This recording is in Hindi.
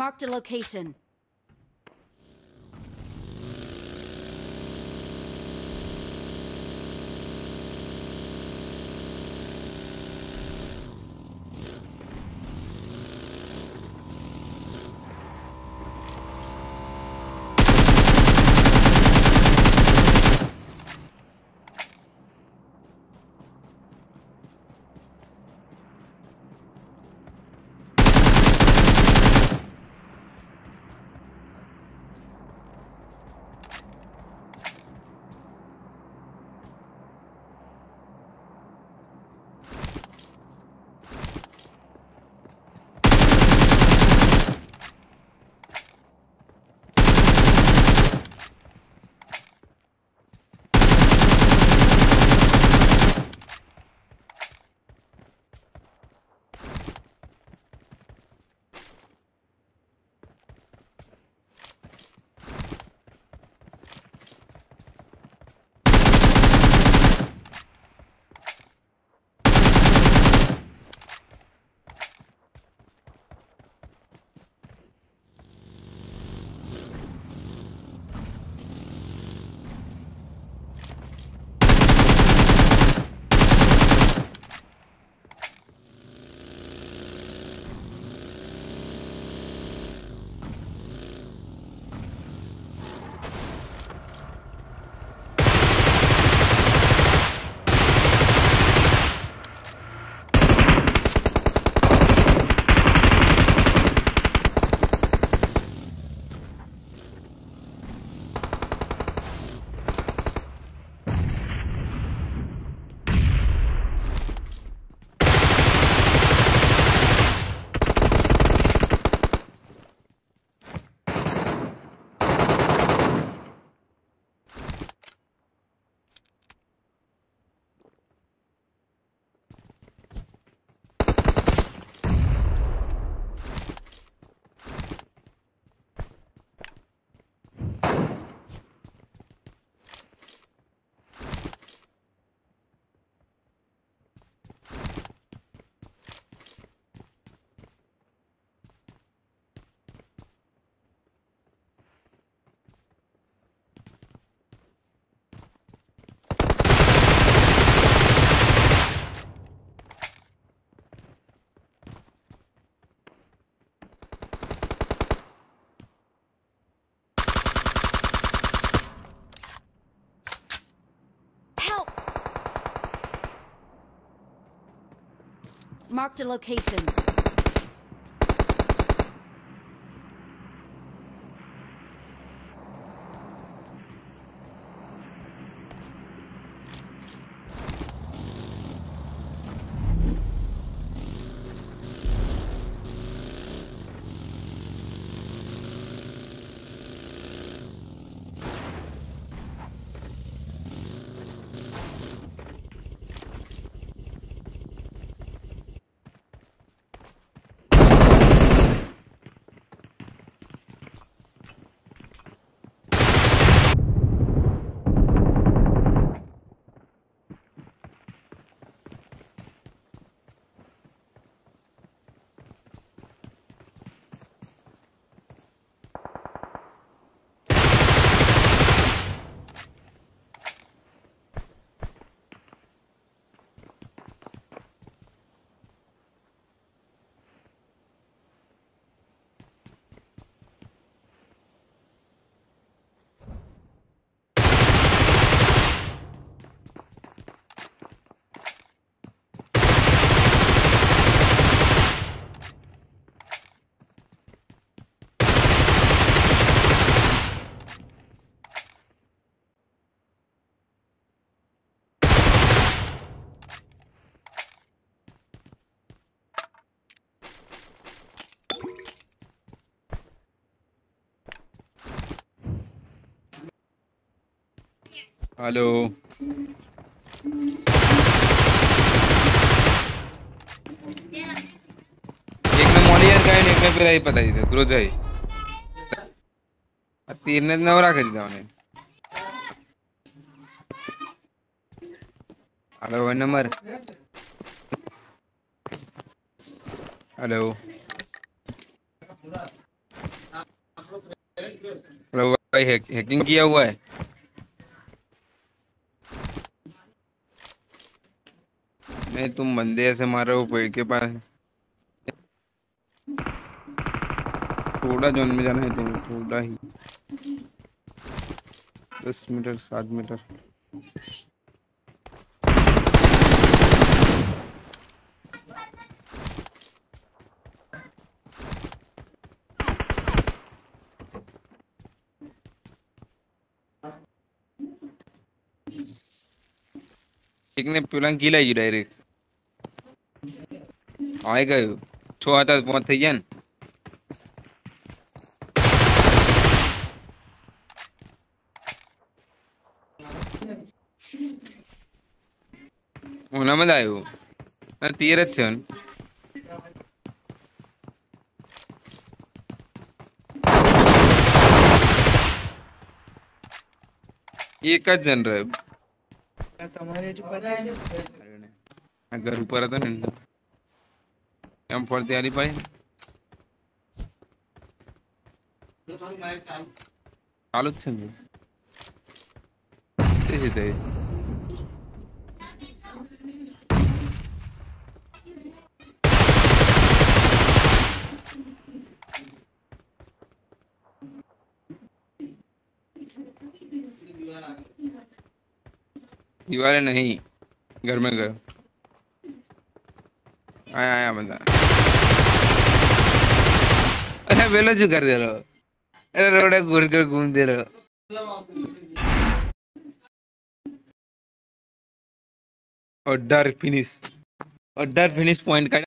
Marked a location. Marked a location. Hello. एक में मॉलियन का एक में फिर आई पता ही क्रूज है। तीन ने नवरा कर दिया उन्हें। Hello, one number. हेलो। अरे भाई हैकिंग किया हुआ है? नहीं, तुम बंदे ऐसे मारे हो पेड़ के पास। थोड़ा जोन में जाना है तुम थोड़ा ही। दस मीटर, सात मीटर। एक ने पिवळ्यांक गेला डायरेक्ट। આવી ગયું છ હતા પાંચ થઈ ગયા ને ઓનામાં જ આવ્યું ના તેર જ થયો ને એક જ જણ રહ્યો તમારે હજુ પતાય આ ઘર ઉપર હતો ને એમ ફરતી હારી પાડી ચાલુ જ છે ને તે છે તે दीवारें नहीं घर में गए आया आया बंदा वेलो जो कर दे रहो अरे रोडे घूर कर घूम दे रहो और डर फिनिश, और डर फिनिश पॉइंट का